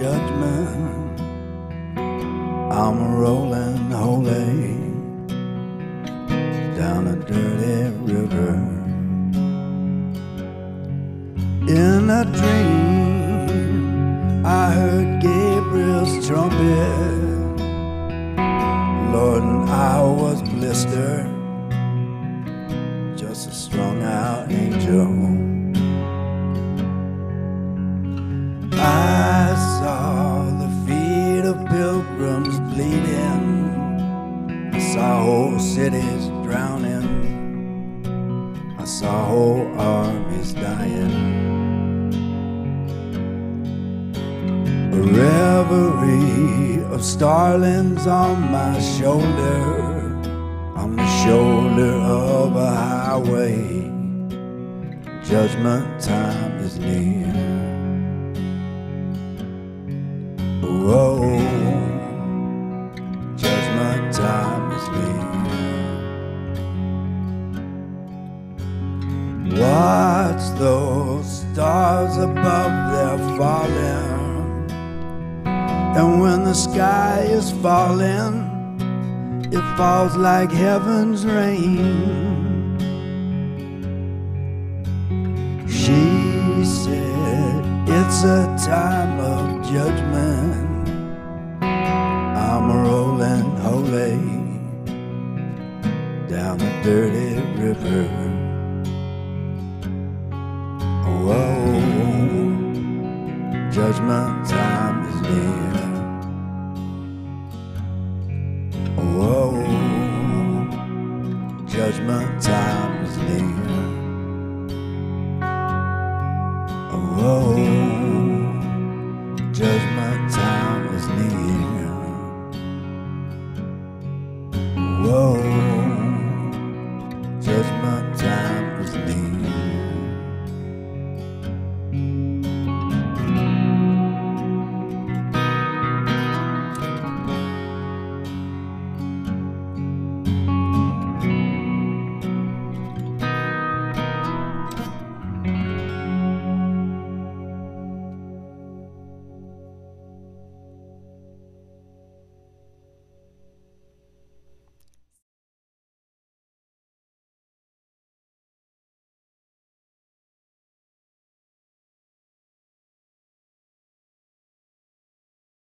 judgment. I'm rolling holy down a dirty river. In a dream, I heard Gabriel's trumpet. Lord, and I was blistered, just a strung out angel. Saw whole cities drowning. I saw whole armies dying. A reverie of starlings on my shoulder, on the shoulder of a highway. Judgment time is near. Whoa, Watch those stars above, they're falling. And when the sky is falling, it falls like heaven's rain. She said, It's a time of judgment. I'm rolling holy down the dirty river whoa, judgment time is near. Whoa, judgment time is near. Whoa.